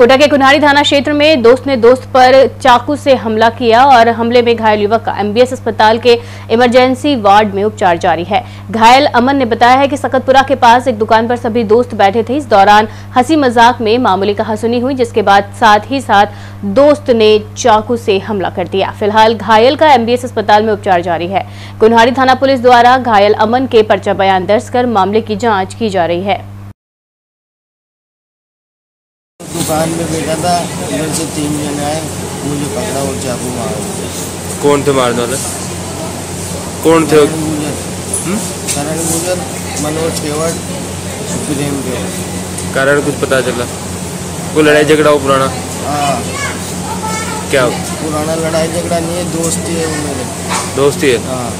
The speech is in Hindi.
कोटा के कुन्हारी थाना क्षेत्र में दोस्त ने दोस्त पर चाकू से हमला किया और हमले में घायल युवक का एमबीएस अस्पताल के इमरजेंसी वार्ड में उपचार जारी है। घायल अमन ने बताया है कि सकतपुरा के पास एक दुकान पर सभी दोस्त बैठे थे। इस दौरान हँसी मज़ाक में मामूली कहासुनी हुई, जिसके बाद साथ ही साथ दोस्त ने चाकू से हमला कर दिया। फ़िलहाल घायल का एमबीएस अस्पताल में उपचार जारी है। कुन्हारी थाना पुलिस द्वारा घायल अमन के पर्चा बयान दर्ज कर मामले की जाँच की जा रही है। दुकान में बैठा था इधर से तीन जने आए मुझे पकड़ा और चाकू मारा। कौन थे मारने वाले? कौन थे? करण गुजर करण गुजर मनोज केवट प्रेम केवट। कारण कुछ पता चला? कोई लड़ाई झगड़ा हो पुराना? हाँ। क्या? पुराना लड़ाई झगड़ा नहीं है दोस्ती है वो मेरे दोस्ती है? हाँ।